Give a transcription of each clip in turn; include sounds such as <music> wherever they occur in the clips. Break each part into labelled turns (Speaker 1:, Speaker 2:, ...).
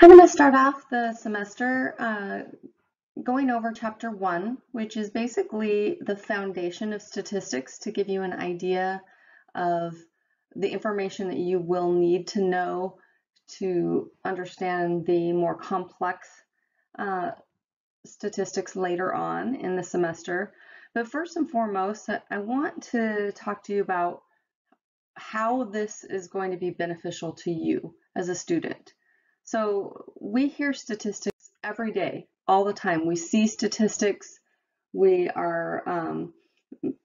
Speaker 1: I'm going to start off the semester uh, going over chapter one, which is basically the foundation of statistics to give you an idea of the information that you will need to know to understand the more complex uh, statistics later on in the semester. But first and foremost, I want to talk to you about how this is going to be beneficial to you as a student. So we hear statistics every day, all the time. We see statistics. We are um,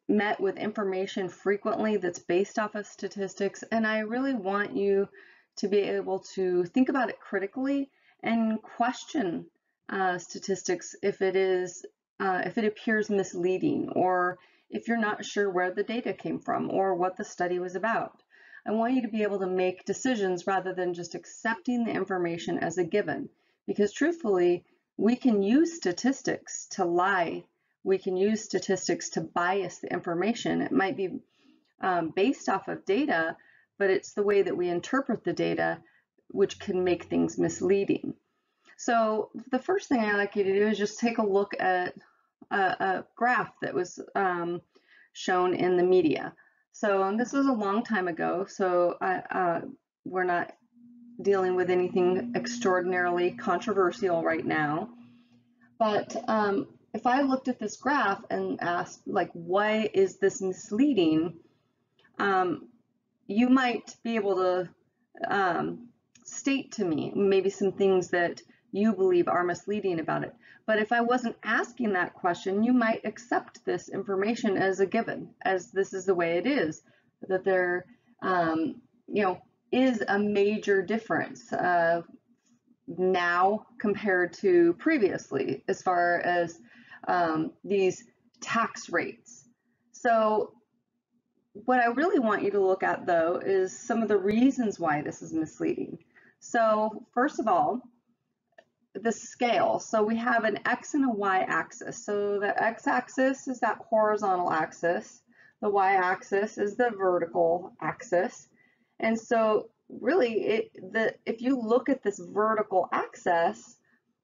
Speaker 1: met with information frequently that's based off of statistics. And I really want you to be able to think about it critically and question uh, statistics if it is uh, if it appears misleading or if you're not sure where the data came from or what the study was about. I want you to be able to make decisions rather than just accepting the information as a given. Because truthfully, we can use statistics to lie. We can use statistics to bias the information. It might be um, based off of data, but it's the way that we interpret the data which can make things misleading. So the first thing I like you to do is just take a look at a, a graph that was um, shown in the media. So this was a long time ago, so uh, we're not dealing with anything extraordinarily controversial right now. But um, if I looked at this graph and asked, like, why is this misleading? Um, you might be able to um, state to me maybe some things that you believe are misleading about it. But if I wasn't asking that question, you might accept this information as a given, as this is the way it is, that there, um, you know, is a major difference uh, now compared to previously as far as um, these tax rates. So what I really want you to look at though is some of the reasons why this is misleading. So first of all, the scale. So we have an X and a Y axis. So the X axis is that horizontal axis. The Y axis is the vertical axis. And so really it, the, if you look at this vertical axis,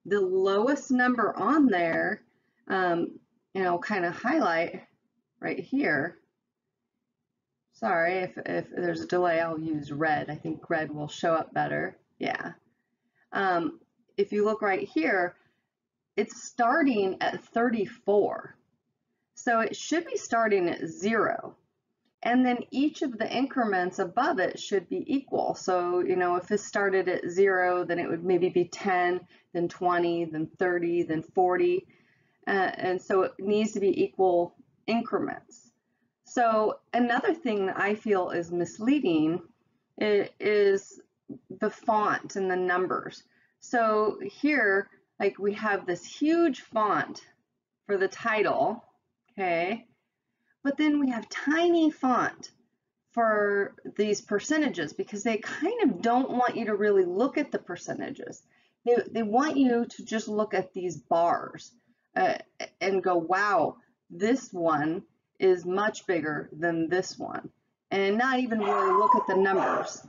Speaker 1: the lowest number on there, um, and I'll kind of highlight right here. Sorry, if, if there's a delay, I'll use red. I think red will show up better. Yeah. Um, if you look right here, it's starting at 34. So it should be starting at zero. And then each of the increments above it should be equal. So, you know, if it started at zero, then it would maybe be 10, then 20, then 30, then 40. Uh, and so it needs to be equal increments. So another thing that I feel is misleading is the font and the numbers. So here, like we have this huge font for the title, okay? But then we have tiny font for these percentages because they kind of don't want you to really look at the percentages. They, they want you to just look at these bars uh, and go, wow, this one is much bigger than this one. And not even really look at the numbers.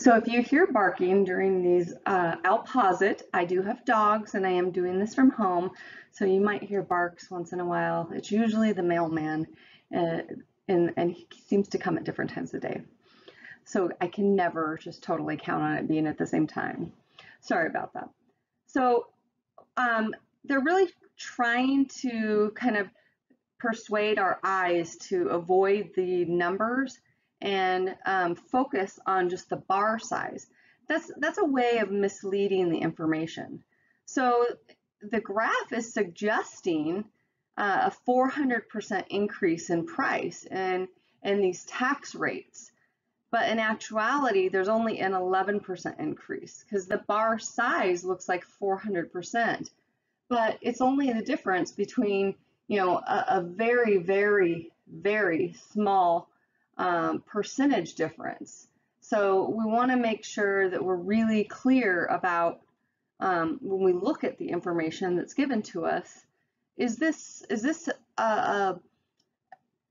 Speaker 1: So if you hear barking during these, uh, I'll pause it. I do have dogs and I am doing this from home. So you might hear barks once in a while. It's usually the mailman uh, and, and he seems to come at different times of day. So I can never just totally count on it being at the same time. Sorry about that. So um, they're really trying to kind of persuade our eyes to avoid the numbers and um, focus on just the bar size. That's, that's a way of misleading the information. So the graph is suggesting uh, a 400% increase in price and, and these tax rates. But in actuality, there's only an 11% increase because the bar size looks like 400%. But it's only the difference between, you know, a, a very, very, very small um, percentage difference. So we want to make sure that we're really clear about um, when we look at the information that's given to us, is this is this a, a,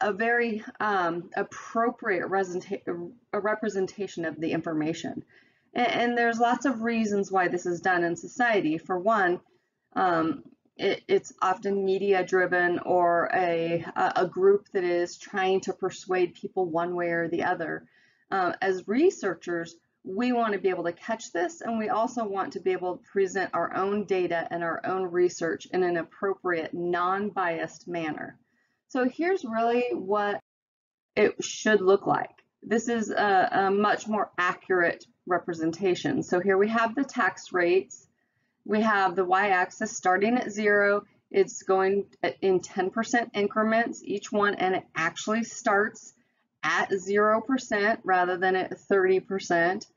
Speaker 1: a very um, appropriate a representation of the information? And, and there's lots of reasons why this is done in society. For one, um, it, it's often media driven or a, a group that is trying to persuade people one way or the other. Uh, as researchers, we want to be able to catch this and we also want to be able to present our own data and our own research in an appropriate non-biased manner. So here's really what it should look like. This is a, a much more accurate representation. So here we have the tax rates. We have the y-axis starting at zero. It's going in 10% increments each one and it actually starts at 0% rather than at 30%.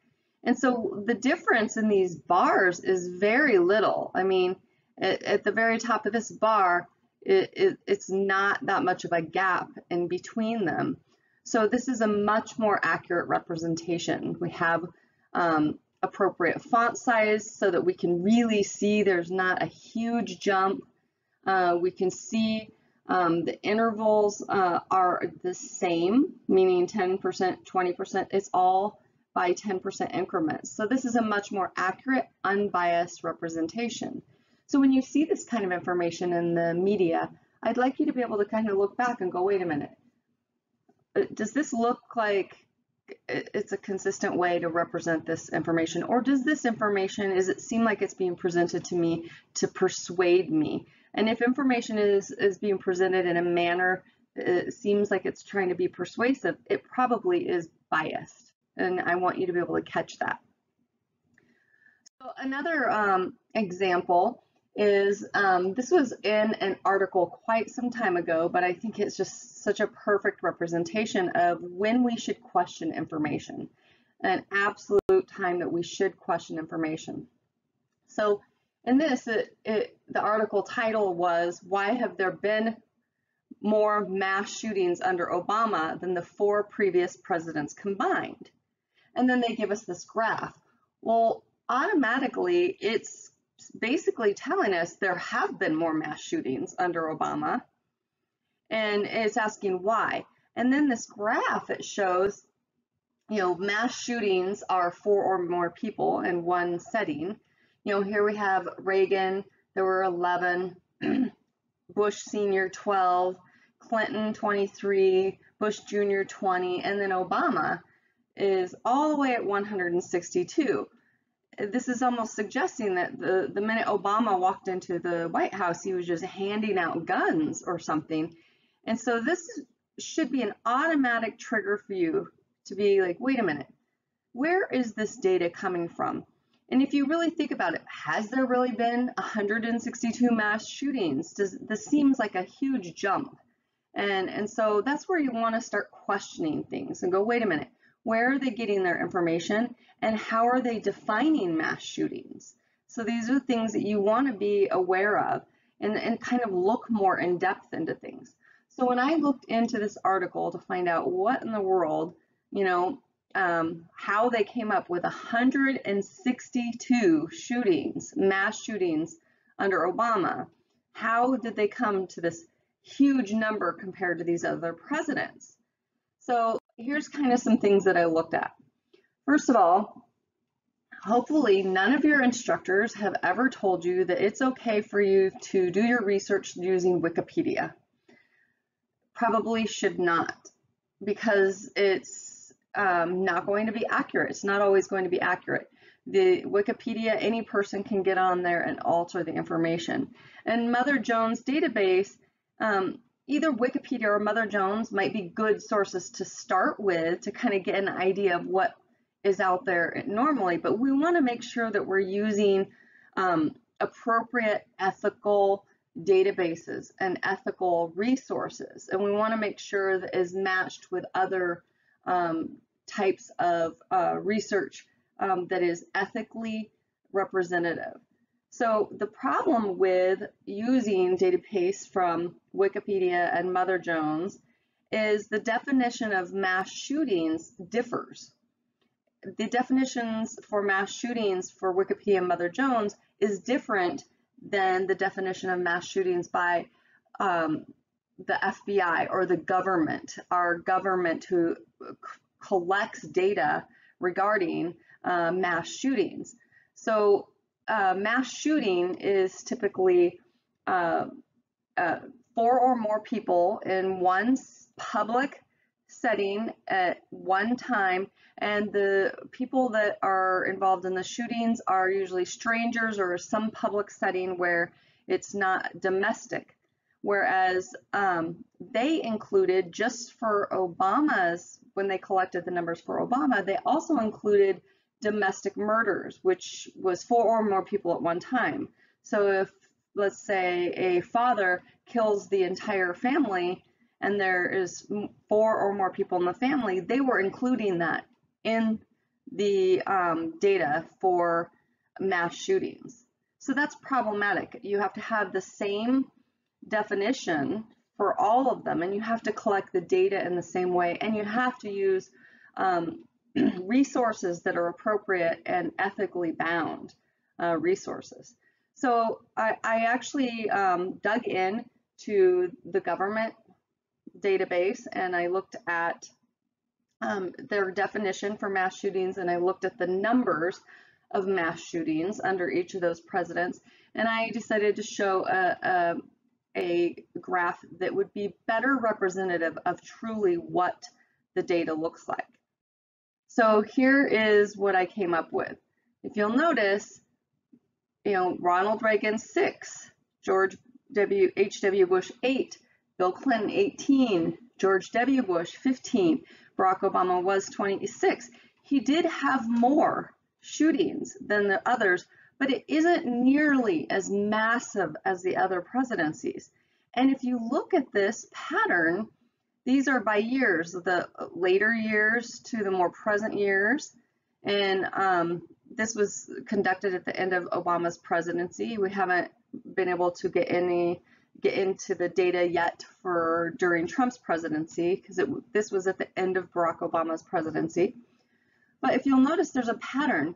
Speaker 1: And so the difference in these bars is very little. I mean, at, at the very top of this bar, it, it, it's not that much of a gap in between them. So this is a much more accurate representation. We have um, appropriate font size so that we can really see there's not a huge jump. Uh, we can see um, the intervals uh, are the same, meaning 10%, 20%. It's all by 10% increments. So this is a much more accurate, unbiased representation. So when you see this kind of information in the media, I'd like you to be able to kind of look back and go, wait a minute, uh, does this look like it's a consistent way to represent this information or does this information, is it seem like it's being presented to me to persuade me? And if information is, is being presented in a manner it seems like it's trying to be persuasive, it probably is biased. And I want you to be able to catch that. So another um, example is um, this was in an article quite some time ago, but I think it's just such a perfect representation of when we should question information, an absolute time that we should question information. So in this, it, it, the article title was, Why Have There Been More Mass Shootings Under Obama Than the Four Previous Presidents Combined? And then they give us this graph. Well, automatically, it's basically telling us there have been more mass shootings under Obama. And it's asking why. And then this graph, it shows, you know, mass shootings are four or more people in one setting. You know, here we have Reagan, there were 11, <clears throat> Bush Senior 12, Clinton 23, Bush Jr. 20, and then Obama is all the way at 162 this is almost suggesting that the, the minute Obama walked into the White House, he was just handing out guns or something. And so this should be an automatic trigger for you to be like, wait a minute, where is this data coming from? And if you really think about it, has there really been 162 mass shootings? Does this seems like a huge jump? And, and so that's where you want to start questioning things and go, wait a minute, where are they getting their information and how are they defining mass shootings? So these are things that you want to be aware of and, and kind of look more in depth into things. So when I looked into this article to find out what in the world, you know, um, how they came up with 162 shootings, mass shootings under Obama, how did they come to this huge number compared to these other presidents? So here's kind of some things that I looked at. First of all, hopefully none of your instructors have ever told you that it's okay for you to do your research using Wikipedia. Probably should not because it's um, not going to be accurate. It's not always going to be accurate. The Wikipedia, any person can get on there and alter the information. And Mother Jones database, um, either Wikipedia or Mother Jones might be good sources to start with to kind of get an idea of what is out there normally, but we want to make sure that we're using um, appropriate ethical databases and ethical resources. And we want to make sure that is matched with other um, types of uh, research um, that is ethically representative. So the problem with using database from Wikipedia and Mother Jones is the definition of mass shootings differs. The definitions for mass shootings for Wikipedia and Mother Jones is different than the definition of mass shootings by um, the FBI or the government, our government who collects data regarding uh, mass shootings. So uh, mass shooting is typically uh, uh, four or more people in one public setting at one time and the people that are involved in the shootings are usually strangers or some public setting where it's not domestic. Whereas um, they included just for Obama's when they collected the numbers for Obama they also included domestic murders which was four or more people at one time. So if let's say a father kills the entire family and there is four or more people in the family, they were including that in the um, data for mass shootings. So that's problematic. You have to have the same definition for all of them, and you have to collect the data in the same way, and you have to use um, <clears throat> resources that are appropriate and ethically bound uh, resources. So I, I actually um, dug in to the government database and I looked at um, their definition for mass shootings and I looked at the numbers of mass shootings under each of those presidents and I decided to show a, a, a graph that would be better representative of truly what the data looks like. So here is what I came up with. If you'll notice, you know, Ronald Reagan, six, George W. Bush, eight, Bill Clinton 18, George W. Bush 15, Barack Obama was 26. He did have more shootings than the others, but it isn't nearly as massive as the other presidencies. And if you look at this pattern, these are by years, the later years to the more present years. And um, this was conducted at the end of Obama's presidency. We haven't been able to get any get into the data yet for during Trump's presidency because this was at the end of Barack Obama's presidency. But if you'll notice, there's a pattern.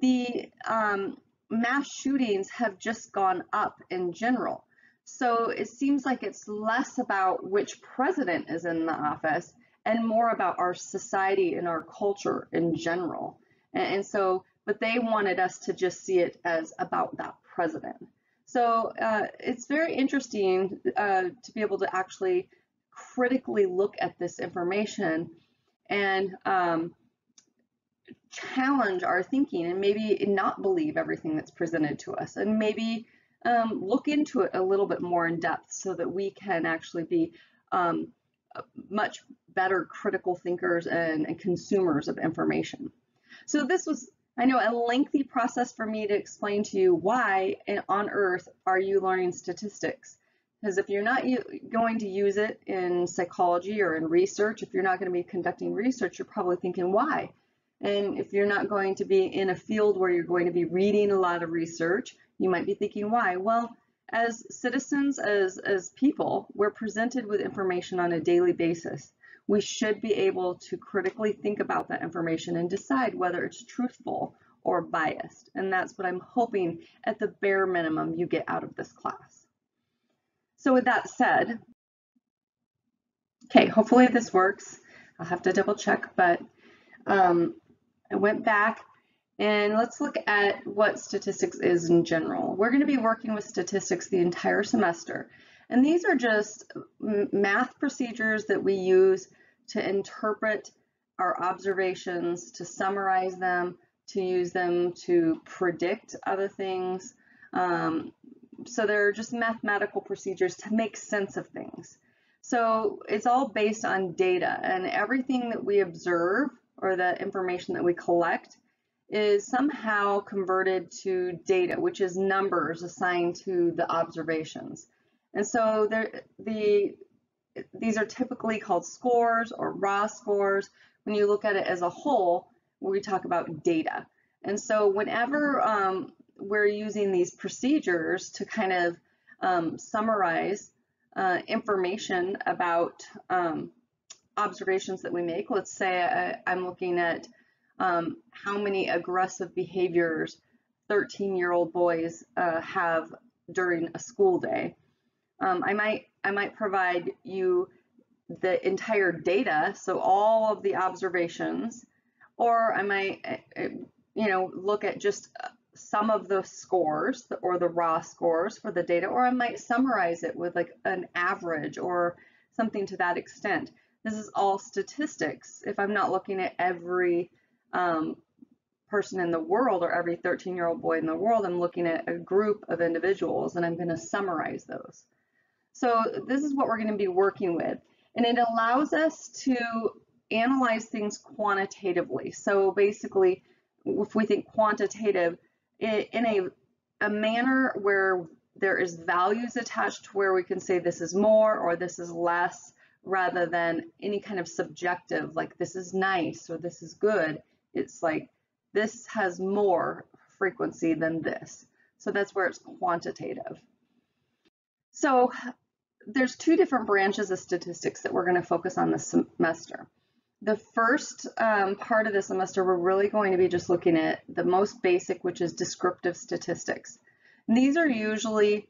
Speaker 1: The um, mass shootings have just gone up in general. So it seems like it's less about which president is in the office and more about our society and our culture in general. And, and so, but they wanted us to just see it as about that president. So uh, it's very interesting uh, to be able to actually critically look at this information and um, challenge our thinking and maybe not believe everything that's presented to us and maybe um, look into it a little bit more in depth so that we can actually be um, much better critical thinkers and, and consumers of information. So this was I know a lengthy process for me to explain to you why and on earth are you learning statistics. Because if you're not going to use it in psychology or in research, if you're not going to be conducting research, you're probably thinking why. And if you're not going to be in a field where you're going to be reading a lot of research, you might be thinking why. Well, as citizens, as, as people, we're presented with information on a daily basis we should be able to critically think about that information and decide whether it's truthful or biased. And that's what I'm hoping at the bare minimum you get out of this class. So with that said, okay, hopefully this works. I'll have to double check, but um, I went back and let's look at what statistics is in general. We're going to be working with statistics the entire semester. And these are just math procedures that we use to interpret our observations, to summarize them, to use them to predict other things. Um, so they're just mathematical procedures to make sense of things. So it's all based on data and everything that we observe or the information that we collect is somehow converted to data, which is numbers assigned to the observations. And so there, the these are typically called scores or raw scores. When you look at it as a whole, we talk about data. And so whenever um, we're using these procedures to kind of um, summarize uh, information about um, observations that we make, let's say I, I'm looking at um, how many aggressive behaviors 13-year-old boys uh, have during a school day. Um, I might I might provide you the entire data, so all of the observations, or I might, eh, eh, you know, look at just uh, some of the scores or the raw scores for the data, or I might summarize it with like an average or something to that extent. This is all statistics. If I'm not looking at every um, person in the world or every 13 year old boy in the world, I'm looking at a group of individuals and I'm going to summarize those. So this is what we're going to be working with. And it allows us to analyze things quantitatively. So basically, if we think quantitative, in a, a manner where there is values attached to where we can say this is more or this is less rather than any kind of subjective like this is nice or this is good it's like this has more frequency than this so that's where it's quantitative so there's two different branches of statistics that we're going to focus on this semester the first um, part of the semester, we're really going to be just looking at the most basic, which is descriptive statistics. And these are usually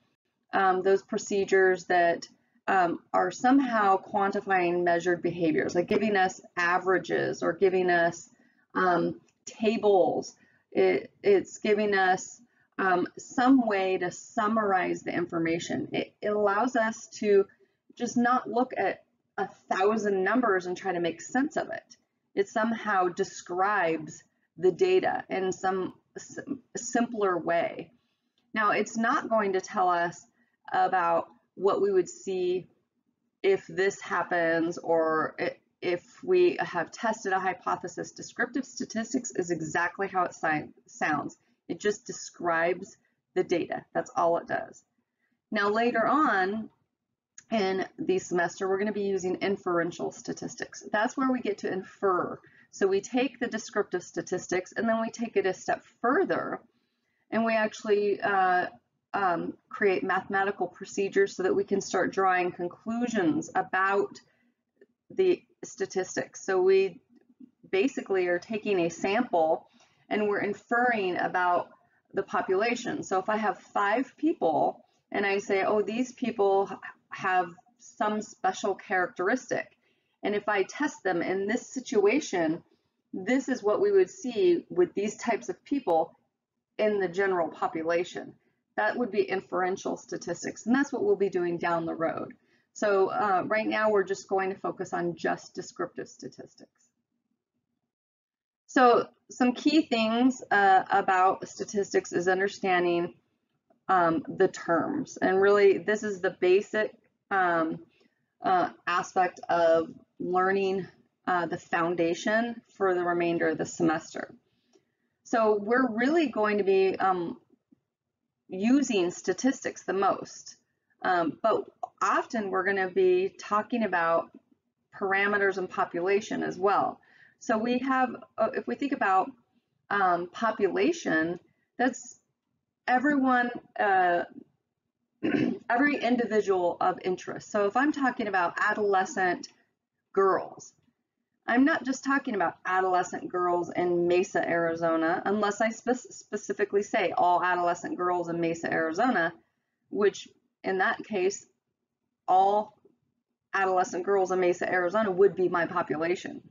Speaker 1: um, those procedures that um, are somehow quantifying measured behaviors, like giving us averages or giving us um, tables. It, it's giving us um, some way to summarize the information. It, it allows us to just not look at a thousand numbers and try to make sense of it. It somehow describes the data in some simpler way. Now, it's not going to tell us about what we would see if this happens or if we have tested a hypothesis. Descriptive statistics is exactly how it sounds. It just describes the data. That's all it does. Now, later on, in the semester, we're going to be using inferential statistics. That's where we get to infer. So we take the descriptive statistics and then we take it a step further and we actually uh, um, create mathematical procedures so that we can start drawing conclusions about the statistics. So we basically are taking a sample and we're inferring about the population. So if I have five people and I say, oh, these people have some special characteristic. And if I test them in this situation, this is what we would see with these types of people in the general population. That would be inferential statistics, and that's what we'll be doing down the road. So uh, right now we're just going to focus on just descriptive statistics. So some key things uh, about statistics is understanding um, the terms. And really, this is the basic um, uh, aspect of learning uh, the foundation for the remainder of the semester. So we're really going to be um, using statistics the most, um, but often we're going to be talking about parameters and population as well. So we have, uh, if we think about um, population, that's everyone, uh, <clears throat> every individual of interest. So if I'm talking about adolescent girls, I'm not just talking about adolescent girls in Mesa, Arizona, unless I spe specifically say all adolescent girls in Mesa, Arizona, which in that case, all adolescent girls in Mesa, Arizona would be my population.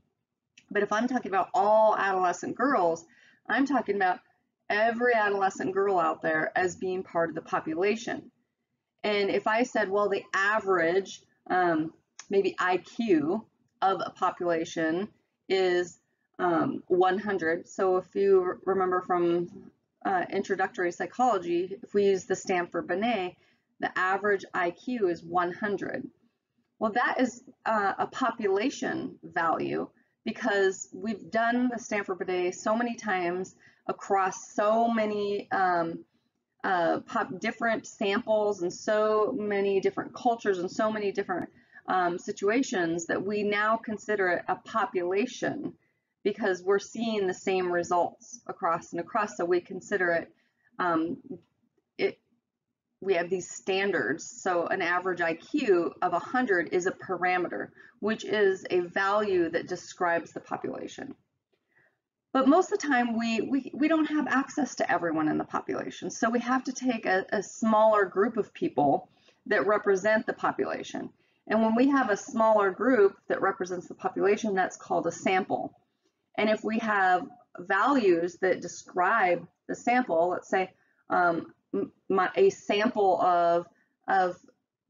Speaker 1: But if I'm talking about all adolescent girls, I'm talking about every adolescent girl out there as being part of the population. And if I said, well, the average, um, maybe IQ of a population is um, 100. So if you remember from uh, introductory psychology, if we use the Stanford Binet, the average IQ is 100. Well, that is uh, a population value because we've done the Stanford Binet so many times across so many um, uh, different samples and so many different cultures and so many different um, situations that we now consider it a population because we're seeing the same results across and across. So we consider it, um, it we have these standards. So an average IQ of 100 is a parameter, which is a value that describes the population. But most of the time, we, we, we don't have access to everyone in the population. So we have to take a, a smaller group of people that represent the population. And when we have a smaller group that represents the population, that's called a sample. And if we have values that describe the sample, let's say um, my, a sample of, of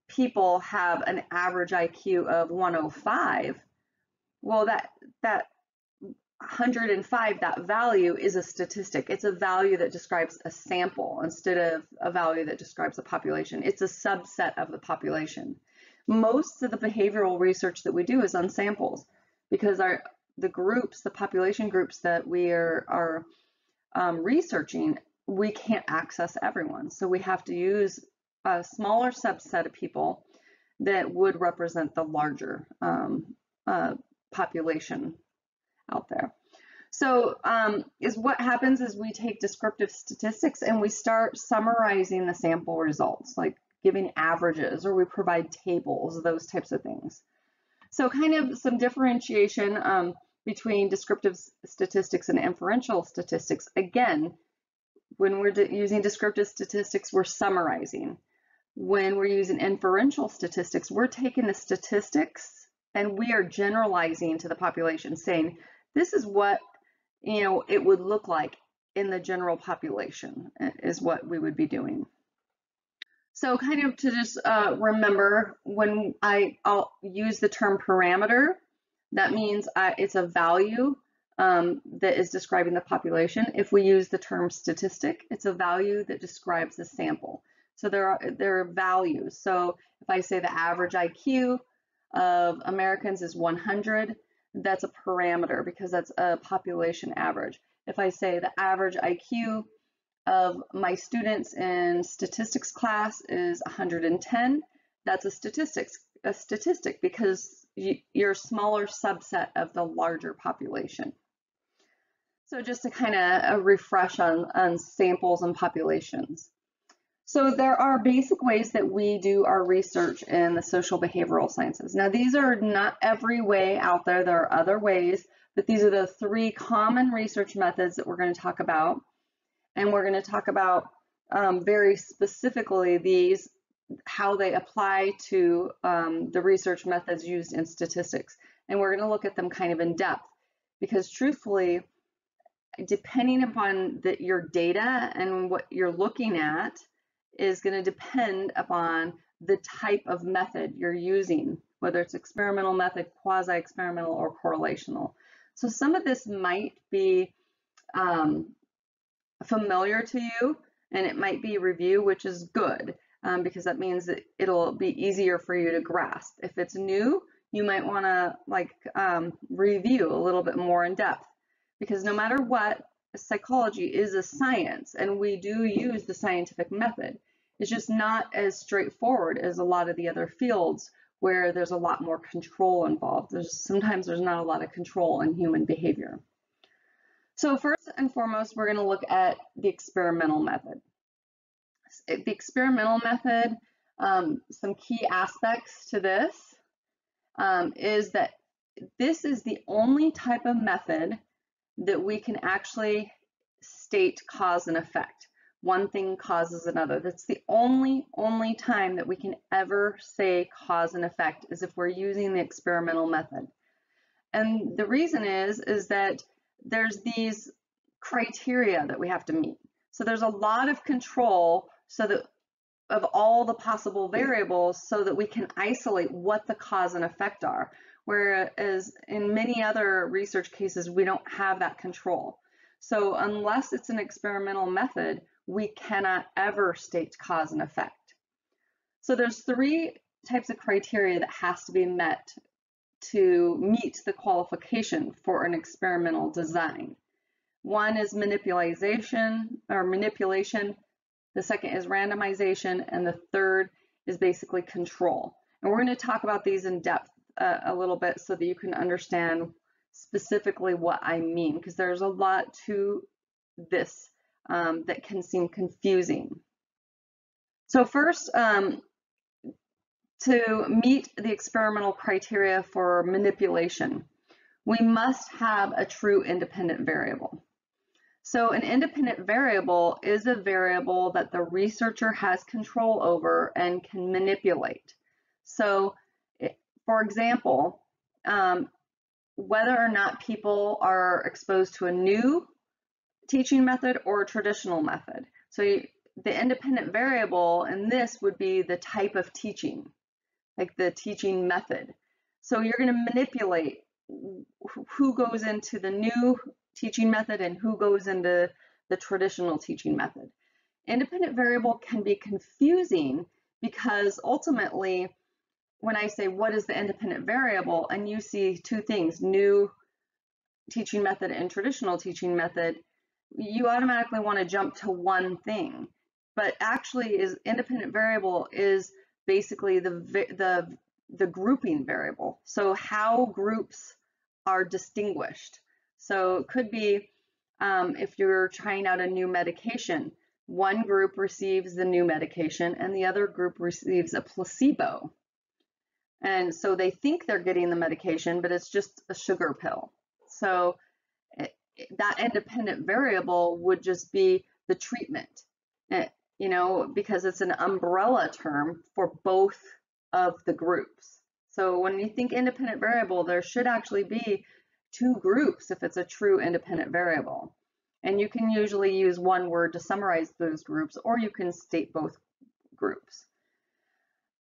Speaker 1: people have an average IQ of 105, well, that, that 105, that value is a statistic. It's a value that describes a sample instead of a value that describes a population. It's a subset of the population. Most of the behavioral research that we do is on samples because our the groups, the population groups that we are, are um, researching, we can't access everyone. So we have to use a smaller subset of people that would represent the larger um, uh, population out there. So um, is what happens is we take descriptive statistics and we start summarizing the sample results, like giving averages, or we provide tables, those types of things. So kind of some differentiation um, between descriptive statistics and inferential statistics. Again, when we're using descriptive statistics, we're summarizing. When we're using inferential statistics, we're taking the statistics and we are generalizing to the population, saying, this is what you know it would look like in the general population is what we would be doing. So kind of to just uh, remember when I, I'll use the term parameter, that means uh, it's a value um, that is describing the population. If we use the term statistic, it's a value that describes the sample. So there are, there are values. So if I say the average IQ of Americans is 100, that's a parameter because that's a population average. If I say the average IQ of my students in statistics class is 110, that's a statistics a statistic because you're a smaller subset of the larger population. So just to kind of refresh on, on samples and populations. So there are basic ways that we do our research in the social behavioral sciences. Now these are not every way out there, there are other ways, but these are the three common research methods that we're going to talk about. And we're going to talk about um, very specifically these, how they apply to um, the research methods used in statistics. And we're going to look at them kind of in depth because truthfully, depending upon the, your data and what you're looking at, is going to depend upon the type of method you're using, whether it's experimental method, quasi-experimental, or correlational. So some of this might be um, familiar to you, and it might be review, which is good, um, because that means that it'll be easier for you to grasp. If it's new, you might want to like um, review a little bit more in depth, because no matter what, psychology is a science, and we do use the scientific method. It's just not as straightforward as a lot of the other fields where there's a lot more control involved. There's sometimes there's not a lot of control in human behavior. So first and foremost, we're going to look at the experimental method. The experimental method, um, some key aspects to this um, is that this is the only type of method that we can actually state cause and effect one thing causes another. That's the only, only time that we can ever say cause and effect is if we're using the experimental method. And the reason is, is that there's these criteria that we have to meet. So there's a lot of control so that of all the possible variables so that we can isolate what the cause and effect are. Whereas in many other research cases, we don't have that control. So unless it's an experimental method, we cannot ever state cause and effect. So there's three types of criteria that has to be met to meet the qualification for an experimental design. One is manipulation or manipulation. The second is randomization. And the third is basically control. And we're going to talk about these in depth uh, a little bit so that you can understand specifically what I mean, because there's a lot to this um, that can seem confusing. So first, um, to meet the experimental criteria for manipulation, we must have a true independent variable. So an independent variable is a variable that the researcher has control over and can manipulate. So for example, um, whether or not people are exposed to a new teaching method or a traditional method. So you, the independent variable in this would be the type of teaching, like the teaching method. So you're going to manipulate who goes into the new teaching method and who goes into the traditional teaching method. Independent variable can be confusing because ultimately, when I say what is the independent variable, and you see two things, new teaching method and traditional teaching method, you automatically want to jump to one thing. But actually is independent variable is basically the, the, the grouping variable. So how groups are distinguished. So it could be um, if you're trying out a new medication, one group receives the new medication and the other group receives a placebo. And so they think they're getting the medication, but it's just a sugar pill. So it, that independent variable would just be the treatment, it, eh, you know, because it's an umbrella term for both of the groups. So when you think independent variable, there should actually be two groups if it's a true independent variable. And you can usually use one word to summarize those groups, or you can state both groups.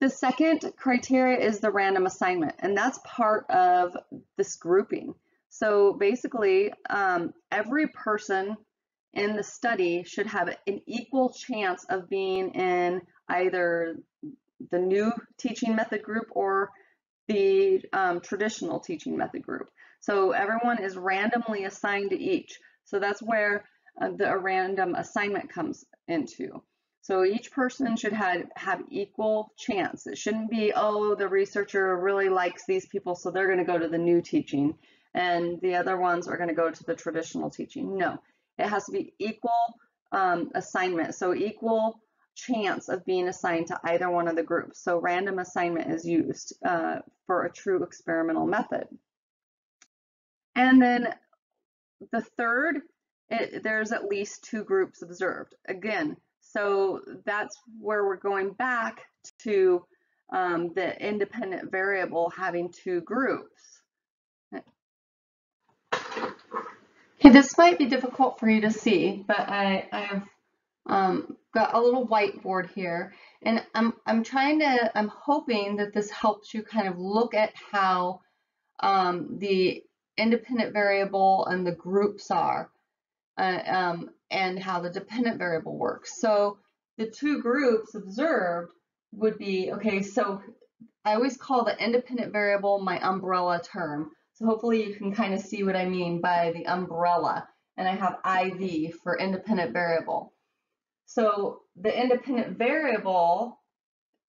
Speaker 1: The second criteria is the random assignment, and that's part of this grouping. So basically, um, every person in the study should have an equal chance of being in either the new teaching method group or the um, traditional teaching method group. So everyone is randomly assigned to each. So that's where uh, the random assignment comes into. So each person should have, have equal chance. It shouldn't be, oh, the researcher really likes these people, so they're going to go to the new teaching, and the other ones are going to go to the traditional teaching. No, it has to be equal um, assignment, so equal chance of being assigned to either one of the groups. So random assignment is used uh, for a true experimental method. And then the third, it, there's at least two groups observed. Again, so that's where we're going back to um, the independent variable having two groups. Okay, this might be difficult for you to see, but I, I have um, got a little whiteboard here, and I'm, I'm trying to, I'm hoping that this helps you kind of look at how um, the independent variable and the groups are, uh, um, and how the dependent variable works. So the two groups observed would be, okay, so I always call the independent variable my umbrella term. So hopefully you can kind of see what I mean by the umbrella. And I have IV for independent variable. So the independent variable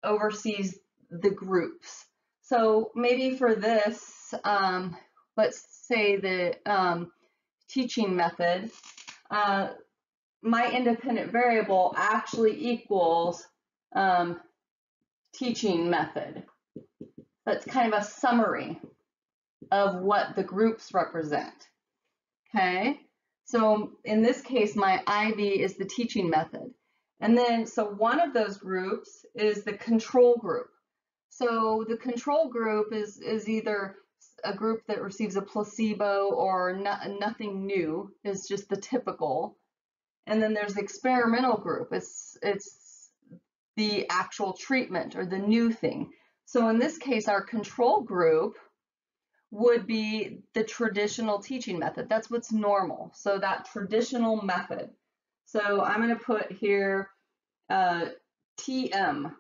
Speaker 1: oversees the groups. So maybe for this, um, let's say the um, teaching method, uh, my independent variable actually equals um, teaching method. That's kind of a summary of what the groups represent. Okay, so in this case, my IV is the teaching method. And then, so one of those groups is the control group. So the control group is, is either a group that receives a placebo or no, nothing new is just the typical. And then there's the experimental group. It's, it's the actual treatment or the new thing. So in this case, our control group would be the traditional teaching method. That's what's normal. So that traditional method. So I'm going to put here uh, TM,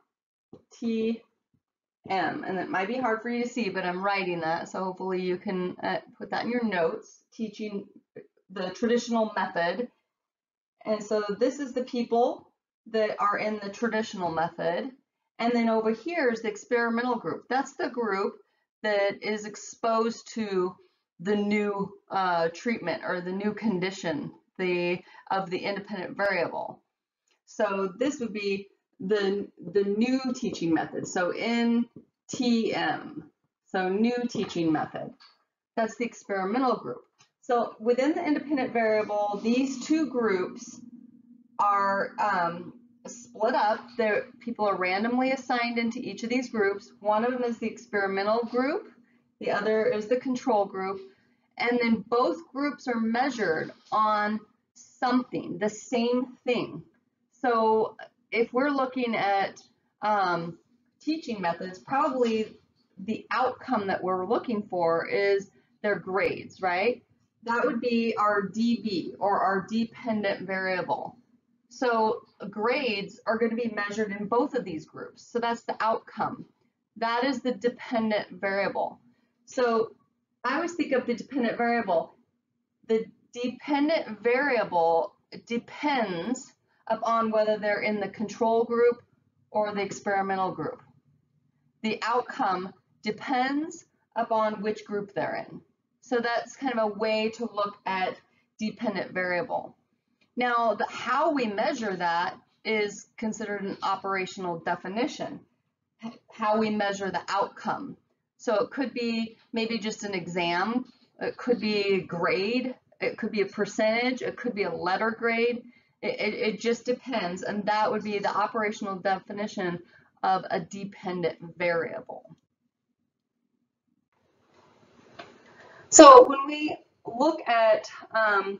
Speaker 1: TM, and it might be hard for you to see, but I'm writing that. So hopefully you can uh, put that in your notes, teaching the traditional method. And so this is the people that are in the traditional method. And then over here is the experimental group. That's the group that is exposed to the new uh, treatment or the new condition the of the independent variable. So this would be the, the new teaching method. So in TM, so new teaching method. That's the experimental group. So within the independent variable, these two groups are um, split up. There, people are randomly assigned into each of these groups. One of them is the experimental group. The other is the control group. and then both groups are measured on something, the same thing. So if we're looking at um, teaching methods, probably the outcome that we're looking for is their grades, right? That would be our DV or our dependent variable. So grades are going to be measured in both of these groups. So that's the outcome. That is the dependent variable. So I always think of the dependent variable. The dependent variable depends upon whether they're in the control group or the experimental group. The outcome depends upon which group they're in. So that's kind of a way to look at dependent variable. Now, the, how we measure that is considered an operational definition, how we measure the outcome. So it could be maybe just an exam, it could be a grade, it could be a percentage, it could be a letter grade. It, it, it just depends, and that would be the operational definition of a dependent variable. So when we look at um,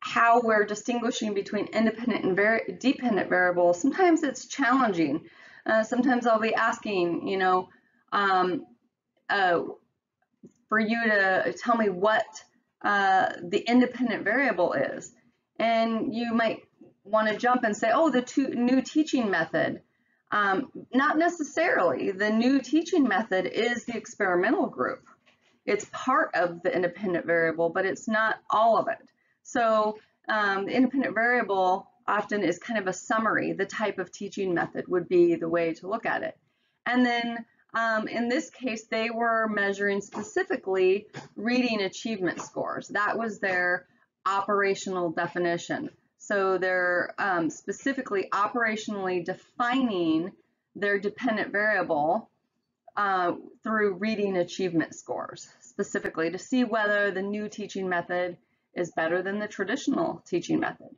Speaker 1: how we're distinguishing between independent and vari dependent variables, sometimes it's challenging. Uh, sometimes I'll be asking, you know, um, uh, for you to tell me what uh, the independent variable is. And you might want to jump and say, oh, the new teaching method. Um, not necessarily. The new teaching method is the experimental group. It's part of the independent variable, but it's not all of it. So um, the independent variable often is kind of a summary. The type of teaching method would be the way to look at it. And then um, in this case, they were measuring specifically reading achievement scores. That was their operational definition. So they're um, specifically operationally defining their dependent variable uh, through reading achievement scores specifically to see whether the new teaching method is better than the traditional teaching method.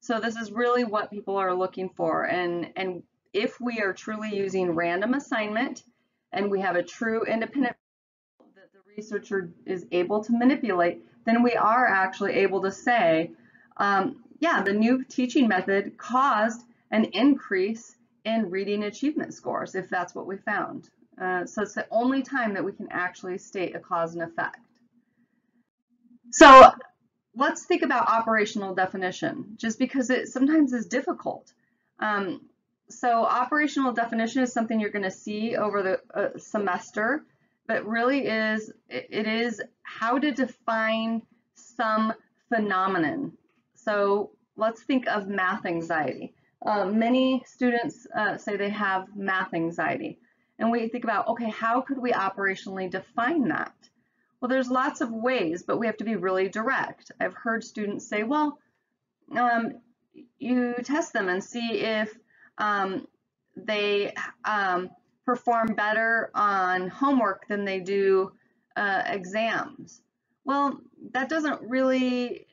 Speaker 1: So this is really what people are looking for. And, and if we are truly using random assignment and we have a true independent that the researcher is able to manipulate, then we are actually able to say, um, yeah, the new teaching method caused an increase in reading achievement scores, if that's what we found. Uh, so it's the only time that we can actually state a cause and effect. So let's think about operational definition, just because it sometimes is difficult. Um, so operational definition is something you're going to see over the uh, semester, but really is it is how to define some phenomenon. So let's think of math anxiety. Uh, many students uh, say they have math anxiety. And we think about, okay, how could we operationally define that? Well, there's lots of ways, but we have to be really direct. I've heard students say, well, um, you test them and see if um, they um, perform better on homework than they do uh, exams. Well, that doesn't really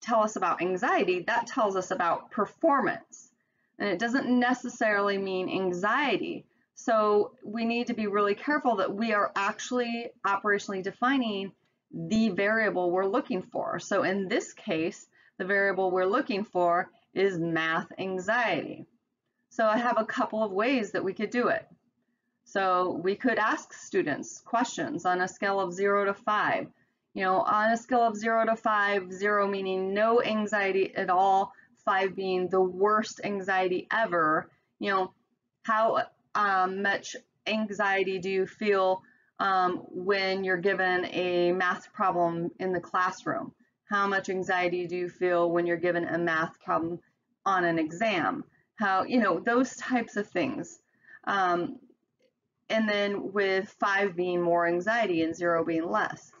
Speaker 1: tell us about anxiety. That tells us about performance. And it doesn't necessarily mean anxiety. So we need to be really careful that we are actually operationally defining the variable we're looking for. So in this case, the variable we're looking for is math anxiety. So I have a couple of ways that we could do it. So we could ask students questions on a scale of zero to five. You know, on a scale of zero to five, zero meaning no anxiety at all, five being the worst anxiety ever, you know, how um, much anxiety do you feel um, when you're given a math problem in the classroom? How much anxiety do you feel when you're given a math problem on an exam? How, you know, those types of things. Um, and then with five being more anxiety and zero being less.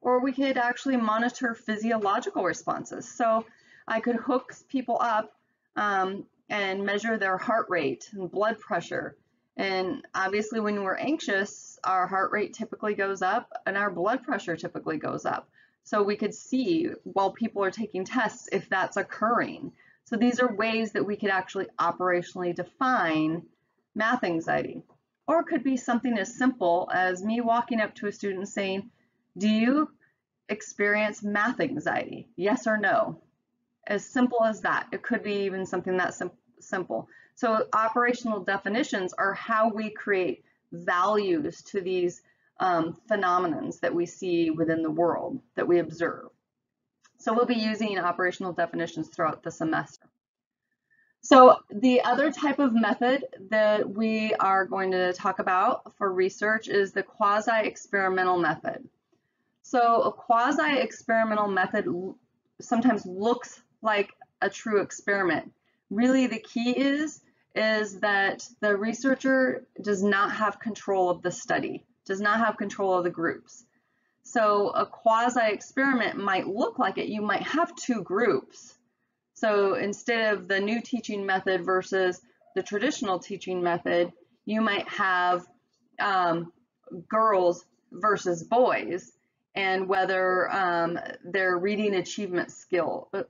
Speaker 1: Or we could actually monitor physiological responses. So I could hook people up um, and measure their heart rate and blood pressure and obviously when we're anxious, our heart rate typically goes up and our blood pressure typically goes up. So we could see while people are taking tests if that's occurring. So these are ways that we could actually operationally define math anxiety. Or it could be something as simple as me walking up to a student saying, Do you experience math anxiety? Yes or no? As simple as that. It could be even something that sim simple. So operational definitions are how we create values to these um, phenomenons that we see within the world that we observe. So we'll be using operational definitions throughout the semester. So the other type of method that we are going to talk about for research is the quasi-experimental method. So a quasi-experimental method sometimes looks like a true experiment. Really the key is, is that the researcher does not have control of the study, does not have control of the groups. So a quasi-experiment might look like it. You might have two groups, so instead of the new teaching method versus the traditional teaching method, you might have um, girls versus boys and whether um, their reading achievement skill uh,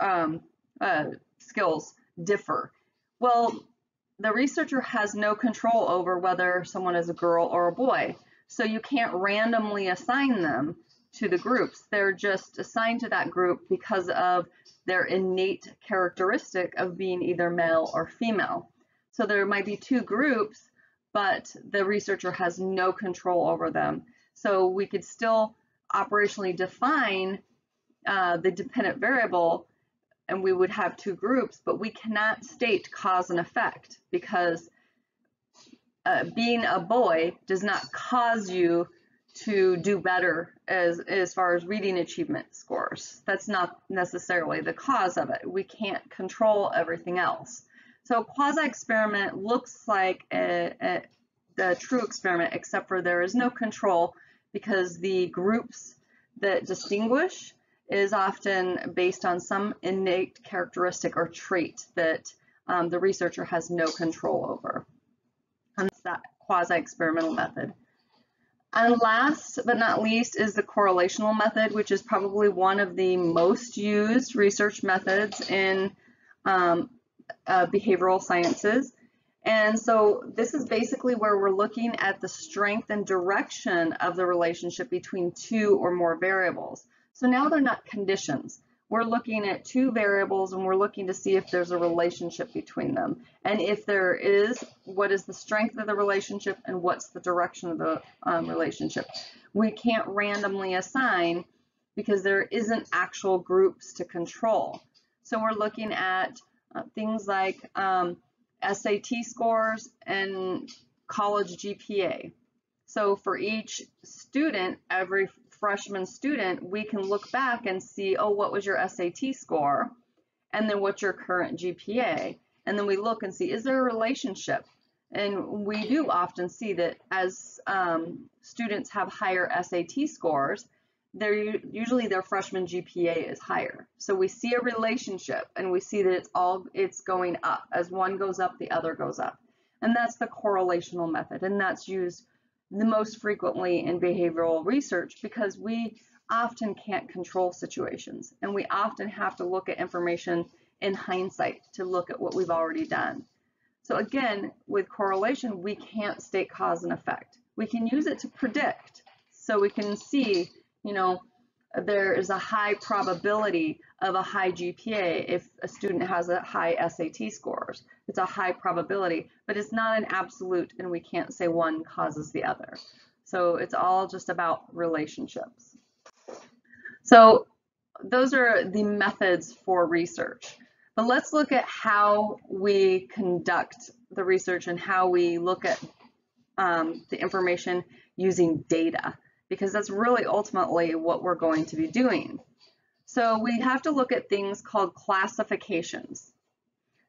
Speaker 1: um, uh, skills differ. Well, the researcher has no control over whether someone is a girl or a boy, so you can't randomly assign them to the groups. They're just assigned to that group because of their innate characteristic of being either male or female. So there might be two groups, but the researcher has no control over them. So we could still operationally define uh, the dependent variable and we would have two groups, but we cannot state cause and effect because uh, being a boy does not cause you to do better as as far as reading achievement scores. That's not necessarily the cause of it. We can't control everything else. So a quasi-experiment looks like a, a, the true experiment, except for there is no control because the groups that distinguish is often based on some innate characteristic or trait that um, the researcher has no control over. And that's that quasi-experimental method. And last but not least is the correlational method, which is probably one of the most used research methods in um, uh, behavioral sciences. And so this is basically where we're looking at the strength and direction of the relationship between two or more variables. So now they're not conditions we're looking at two variables and we're looking to see if there's a relationship between them. And if there is, what is the strength of the relationship and what's the direction of the um, relationship. We can't randomly assign because there isn't actual groups to control. So we're looking at uh, things like um, SAT scores and college GPA. So for each student, every freshman student, we can look back and see, oh, what was your SAT score? And then what's your current GPA? And then we look and see, is there a relationship? And we do often see that as um, students have higher SAT scores, they're usually their freshman GPA is higher. So we see a relationship and we see that it's all it's going up. As one goes up, the other goes up. And that's the correlational method. And that's used the most frequently in behavioral research because we often can't control situations and we often have to look at information in hindsight to look at what we've already done. So again, with correlation, we can't state cause and effect. We can use it to predict. So we can see, you know, there is a high probability of a high GPA if a student has a high SAT scores. It's a high probability, but it's not an absolute and we can't say one causes the other. So it's all just about relationships. So those are the methods for research. But let's look at how we conduct the research and how we look at um, the information using data because that's really ultimately what we're going to be doing. So we have to look at things called classifications.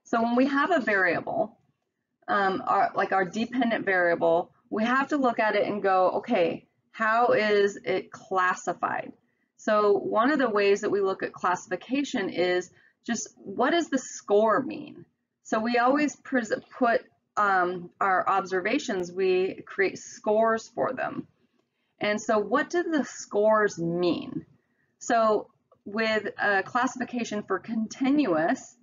Speaker 1: So when we have a variable, um, our, like our dependent variable, we have to look at it and go, okay, how is it classified? So one of the ways that we look at classification is just what does the score mean? So we always put um, our observations, we create scores for them. And so what do the scores mean? So with a classification for continuous,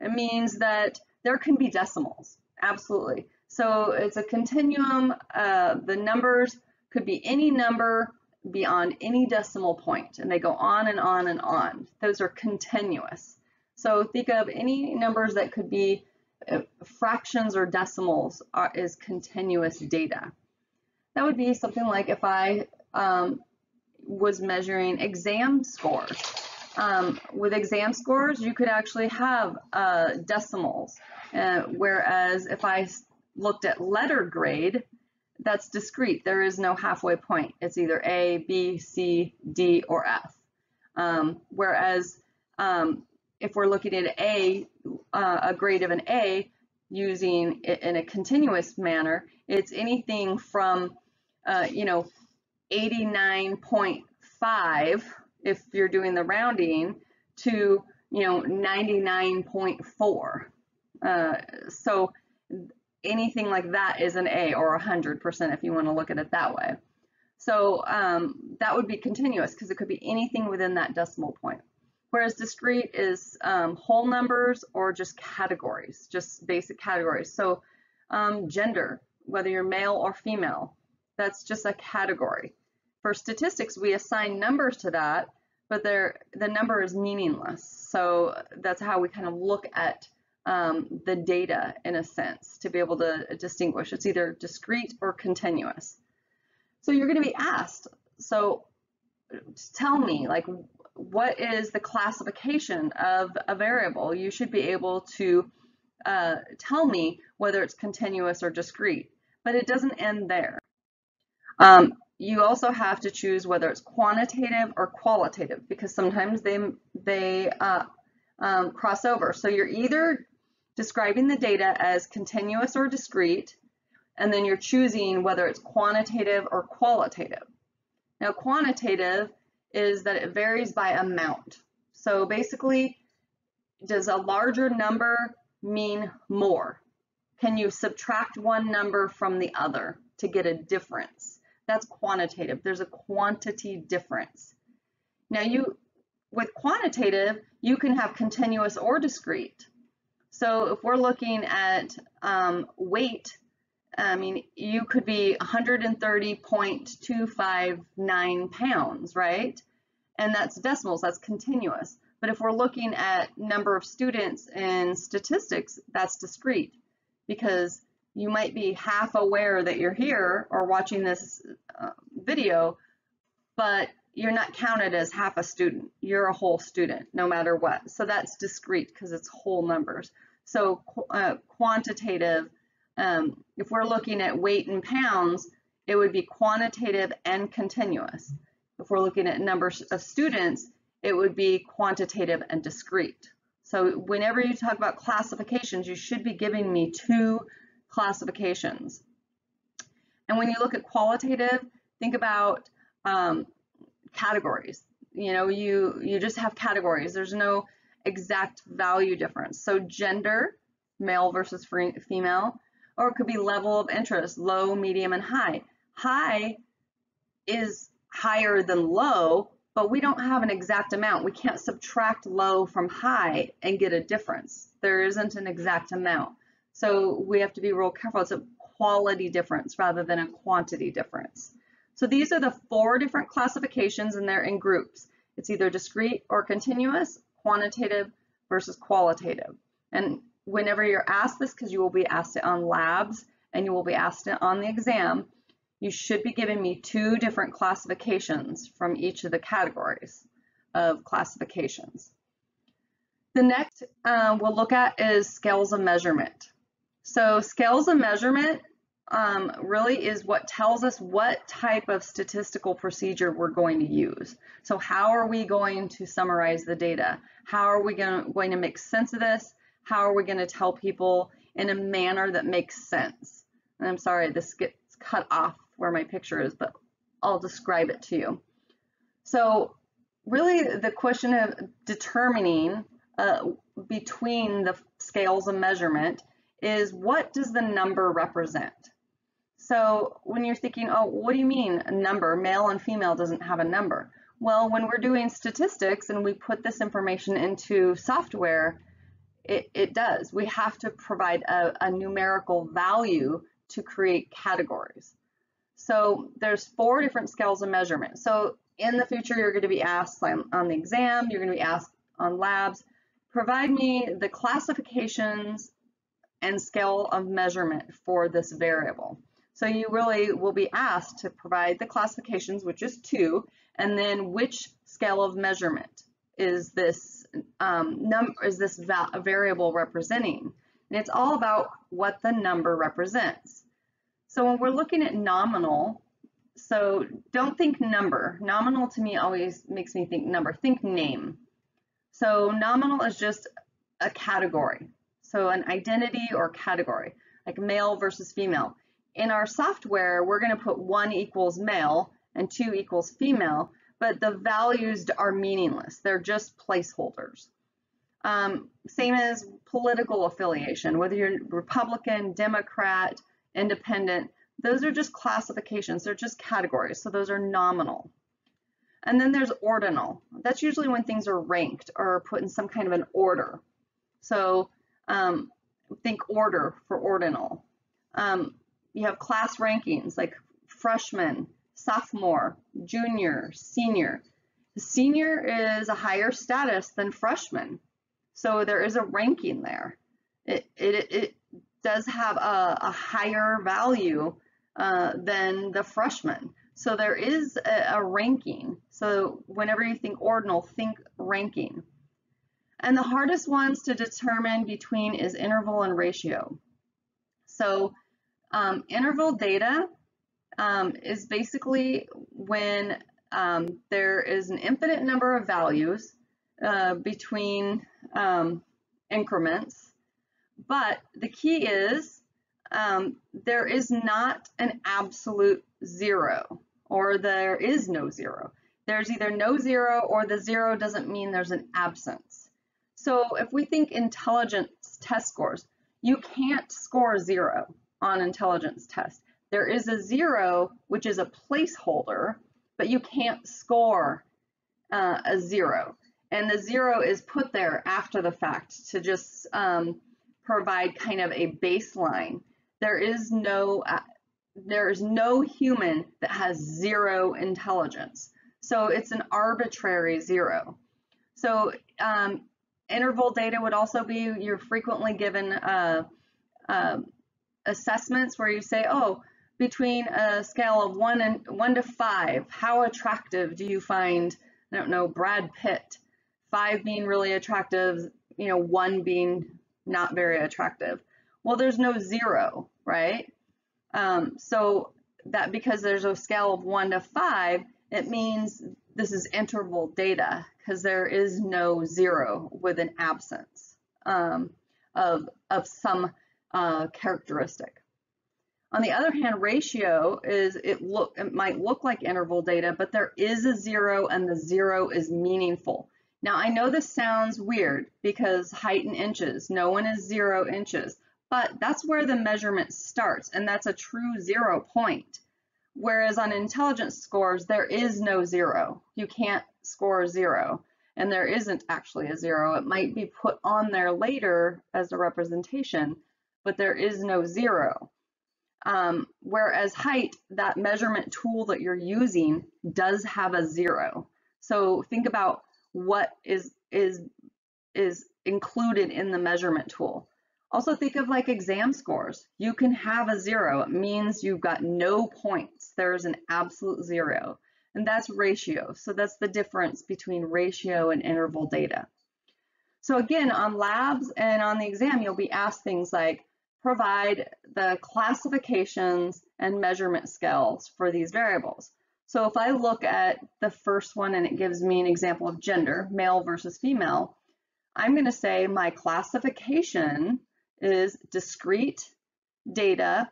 Speaker 1: it means that there can be decimals, absolutely. So it's a continuum, uh, the numbers could be any number beyond any decimal point, and they go on and on and on. Those are continuous. So think of any numbers that could be uh, fractions or decimals are, is continuous data. That would be something like if I um, was measuring exam scores. Um, with exam scores, you could actually have uh, decimals, uh, whereas if I looked at letter grade, that's discrete. There is no halfway point. It's either A, B, C, D, or F. Um, whereas um, if we're looking at A, uh, a grade of an A, using it in a continuous manner, it's anything from, uh, you know, 89.5 if you're doing the rounding to, you know, 99.4. Uh, so anything like that is an A or 100% if you want to look at it that way. So um, that would be continuous because it could be anything within that decimal point. Whereas discrete is um, whole numbers or just categories, just basic categories. So um, gender, whether you're male or female, that's just a category. For statistics, we assign numbers to that, but the number is meaningless. So that's how we kind of look at um, the data in a sense to be able to distinguish. It's either discrete or continuous. So you're going to be asked, so tell me, like, what is the classification of a variable? You should be able to uh, tell me whether it's continuous or discrete, but it doesn't end there. Um, you also have to choose whether it's quantitative or qualitative because sometimes they, they uh, um, cross over. So you're either describing the data as continuous or discrete, and then you're choosing whether it's quantitative or qualitative. Now quantitative is that it varies by amount. So basically, does a larger number mean more? Can you subtract one number from the other to get a difference? That's quantitative. There's a quantity difference. Now you, with quantitative, you can have continuous or discrete. So if we're looking at um, weight, I mean, you could be 130.259 pounds, right? And that's decimals, that's continuous. But if we're looking at number of students in statistics, that's discrete because you might be half aware that you're here or watching this uh, video, but you're not counted as half a student. You're a whole student, no matter what. So that's discrete because it's whole numbers. So uh, quantitative, um, if we're looking at weight in pounds, it would be quantitative and continuous. If we're looking at numbers of students, it would be quantitative and discrete. So whenever you talk about classifications, you should be giving me two classifications. And when you look at qualitative, think about um, categories. You know, you, you just have categories. There's no exact value difference. So gender, male versus female, or it could be level of interest, low, medium, and high. High is higher than low, but we don't have an exact amount. We can't subtract low from high and get a difference. There isn't an exact amount. So we have to be real careful. It's a quality difference rather than a quantity difference. So these are the four different classifications and they're in groups. It's either discrete or continuous quantitative versus qualitative. And whenever you're asked this, because you will be asked it on labs and you will be asked it on the exam, you should be giving me two different classifications from each of the categories of classifications. The next uh, we'll look at is scales of measurement. So scales of measurement um, really is what tells us what type of statistical procedure we're going to use. So how are we going to summarize the data? How are we going to, going to make sense of this? How are we going to tell people in a manner that makes sense? And I'm sorry, this gets cut off where my picture is, but I'll describe it to you. So really the question of determining uh, between the scales of measurement is what does the number represent? So when you're thinking, oh, what do you mean a number? Male and female doesn't have a number. Well, when we're doing statistics and we put this information into software, it, it does. We have to provide a, a numerical value to create categories. So there's four different scales of measurement. So in the future, you're going to be asked on, on the exam, you're going to be asked on labs, provide me the classifications and scale of measurement for this variable. So you really will be asked to provide the classifications, which is two, and then which scale of measurement is this um, is this va variable representing? And it's all about what the number represents. So when we're looking at nominal, so don't think number. Nominal to me always makes me think number. Think name. So nominal is just a category. So an identity or category, like male versus female. In our software, we're going to put one equals male and two equals female, but the values are meaningless. They're just placeholders. Um, same as political affiliation, whether you're Republican, Democrat, Independent, those are just classifications. They're just categories. So those are nominal. And then there's ordinal. That's usually when things are ranked or put in some kind of an order. So um, think order for ordinal. Um, you have class rankings like freshman, sophomore, junior, senior. Senior is a higher status than freshman. So there is a ranking there. It, it, it does have a, a higher value uh, than the freshman. So there is a, a ranking. So whenever you think ordinal, think ranking. And the hardest ones to determine between is interval and ratio. So um, interval data um, is basically when um, there is an infinite number of values uh, between um, increments, but the key is um, there is not an absolute zero or there is no zero. There's either no zero or the zero doesn't mean there's an absence. So if we think intelligence test scores, you can't score zero on intelligence test. There is a zero, which is a placeholder, but you can't score uh, a zero. And the zero is put there after the fact to just um, provide kind of a baseline there is no uh, there is no human that has zero intelligence. So it's an arbitrary zero. So um, interval data would also be you're frequently given uh, uh, assessments where you say, oh, between a scale of one and one to five, how attractive do you find, I don't know, Brad Pitt? Five being really attractive, you know, one being not very attractive. Well, there's no zero right? Um, so that because there's a scale of one to five, it means this is interval data because there is no zero with an absence um, of, of some uh, characteristic. On the other hand, ratio is it look it might look like interval data, but there is a zero and the zero is meaningful. Now I know this sounds weird because height in inches, no one is zero inches, but that's where the measurement starts, and that's a true zero point. Whereas on intelligence scores, there is no zero. You can't score zero, and there isn't actually a zero. It might be put on there later as a representation, but there is no zero. Um, whereas height, that measurement tool that you're using does have a zero. So think about what is is is included in the measurement tool. Also think of like exam scores. You can have a zero. It means you've got no points. There's an absolute zero. And that's ratio. So that's the difference between ratio and interval data. So again, on labs and on the exam, you'll be asked things like provide the classifications and measurement scales for these variables. So if I look at the first one and it gives me an example of gender, male versus female, I'm going to say my classification is discrete data,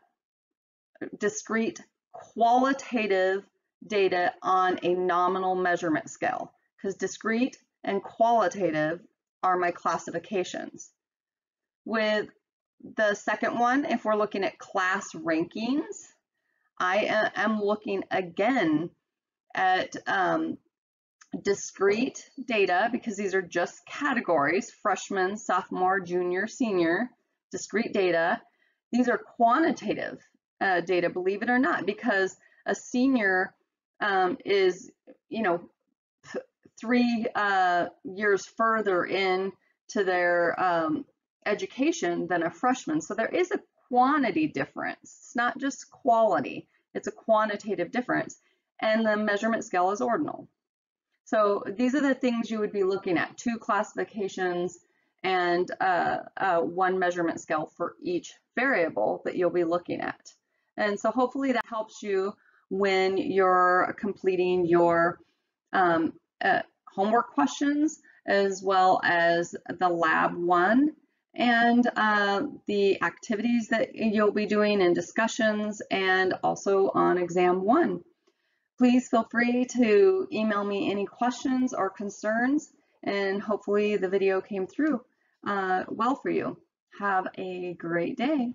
Speaker 1: discrete qualitative data on a nominal measurement scale because discrete and qualitative are my classifications. With the second one, if we're looking at class rankings, I am looking again at um, discrete data because these are just categories, freshman, sophomore, junior, senior, discrete data. These are quantitative uh, data, believe it or not, because a senior um, is, you know, three uh, years further in to their um, education than a freshman. So there is a quantity difference. It's not just quality, it's a quantitative difference. And the measurement scale is ordinal. So these are the things you would be looking at, two classifications and uh, uh, one measurement scale for each variable that you'll be looking at. And so hopefully that helps you when you're completing your um, uh, homework questions as well as the lab one and uh, the activities that you'll be doing in discussions and also on exam one. Please feel free to email me any questions or concerns and hopefully the video came through uh, well for you. Have a great day.